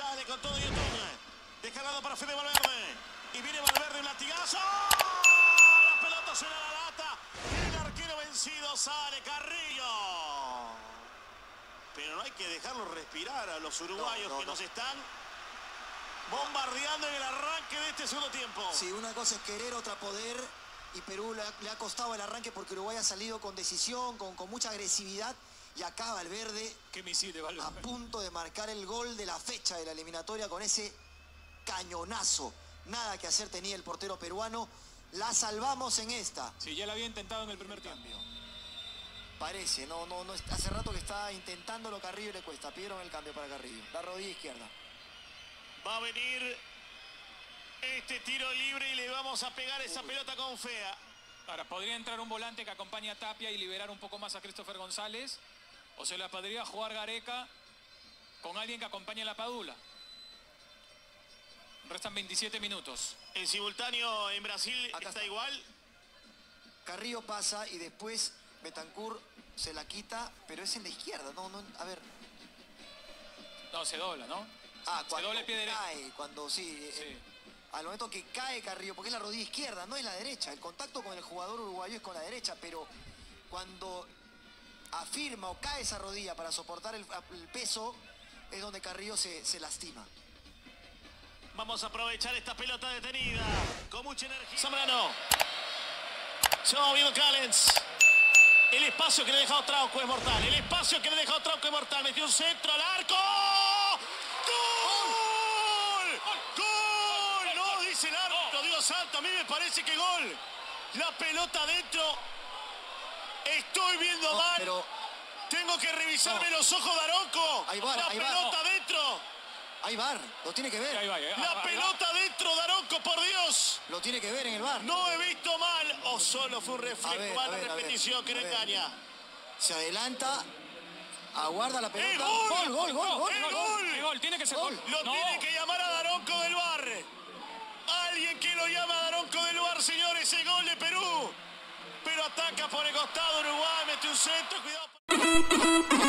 Sale con todo YouTube. Descargado para Fede Valverde. Y viene Valverde un latigazo. La pelota suena a la lata. El arquero vencido sale Carrillo. Pero no hay que dejarlo respirar a los uruguayos No, no, que no. nos están bombardeando en el arranque de este segundo tiempo. Sí, una cosa es querer, otra poder. Y Perú le ha, le ha costado el arranque porque Uruguay ha salido con decisión, con, con mucha agresividad. Y acá Valverde Qué misil de a Valverde. punto de marcar el gol de la fecha de la eliminatoria con ese cañonazo. Nada que hacer tenía el portero peruano. La salvamos en esta. Sí, ya lo había intentado en el primer tiempo. Parece, no, no, no, hace rato que está intentándolo Carrillo y le cuesta. Pidieron el cambio para Carrillo. La rodilla izquierda. Va a venir este tiro libre y le vamos a pegar esa pelota con fea. Ahora, podría entrar un volante que acompañe a Tapia y liberar un poco más a Christopher González. O se la podría jugar Gareca con alguien que acompañe a la Padula. Restan 27 minutos. En simultáneo en Brasil Acá está está. igual. Carrillo pasa y después Betancourt se la quita, pero es en la izquierda. No, no, a ver. No, se dobla, ¿no? Ah, Se cuando doble pie derecho. cae, cuando sí, Sí. eh, al momento que cae Carrillo, porque es la rodilla izquierda, no es la derecha. El contacto con el jugador uruguayo es con la derecha, pero cuando afirma o cae esa rodilla para soportar el, el peso, es donde Carrillo se, se lastima. Vamos a aprovechar esta pelota detenida. Con mucha energía. Zambrano. Se va moviendo Callens. El espacio que le ha dejado Trauco es mortal. El espacio que le ha dejado Trauco es mortal. Metió un centro al arco. ¡Gol! ¡Gol! No, dice el árbitro. Dios santo, a mí me parece que gol. La pelota adentro. Estoy viendo No, mal. pero Tengo que revisarme No. los ojos de Aronco. Ahí va, La ahí va. pelota adentro. hay bar, lo tiene que ver. Ahí va, ahí va, ahí La va, ahí va. pelota dentro de Aronco, por Dios. Lo tiene que ver en el bar. No he visto mal. O solo fue un reflejo. ver, ver, repetición que no engaña. Se adelanta, aguarda la ¡El pelota. gol! gol, gol, gol, gol. ¡El Gol, gol! gol, gol, tiene que ser gol. Lo No. tiene que llamar a Daronco del bar. Alguien que lo llama a Daronco del bar, señores. El gol de Perú. Pero ataca por el costado Uruguay. Mete un centro. Cuidado.